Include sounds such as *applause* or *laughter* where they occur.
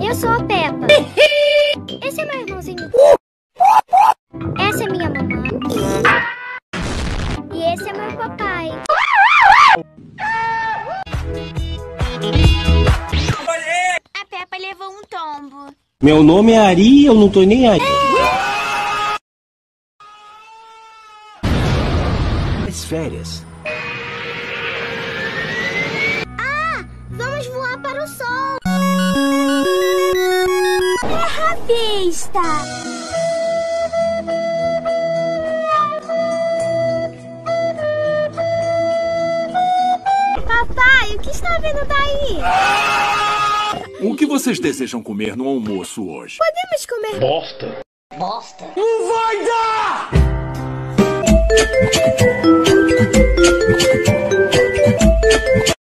Eu sou a Peppa. Esse é meu irmãozinho. Essa é minha mamãe. E esse é meu papai. A Peppa levou um tombo. Meu nome é Ari eu não tô nem aí. As férias. Para o sol. Terra vista! Papai, o que está vendo daí? O que vocês desejam comer no almoço hoje? Podemos comer Não vai dar! *laughs*